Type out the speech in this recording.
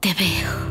Te veo.